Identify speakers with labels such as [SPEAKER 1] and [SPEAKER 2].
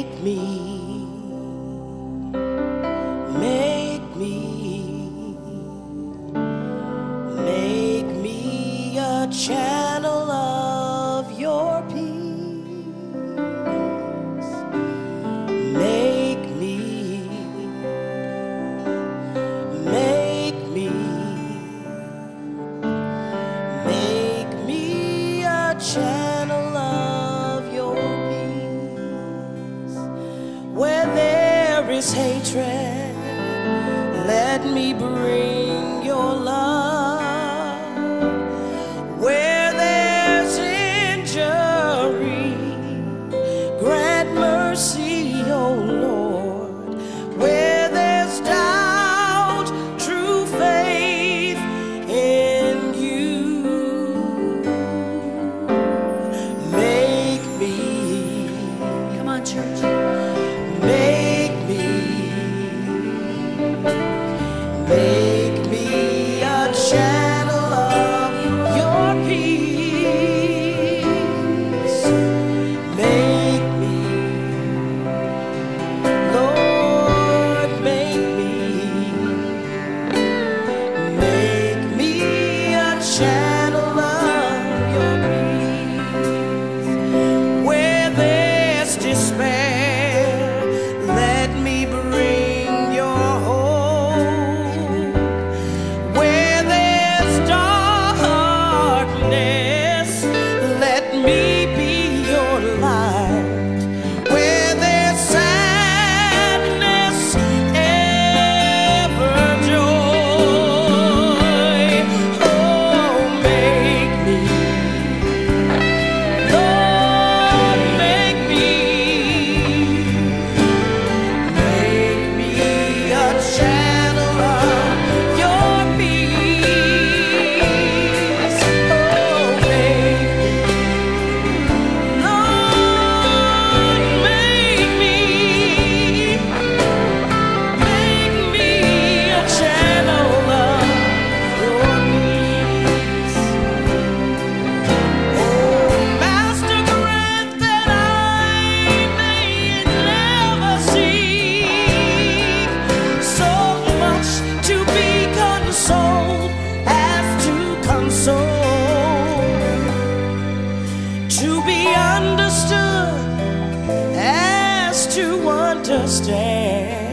[SPEAKER 1] Make me, make me, make me a child. is hatred, let me bring your love. Where there's injury, grant mercy, O oh Lord. Where there's doubt, true faith in you. Make me.
[SPEAKER 2] Come on, church.
[SPEAKER 1] best to understand.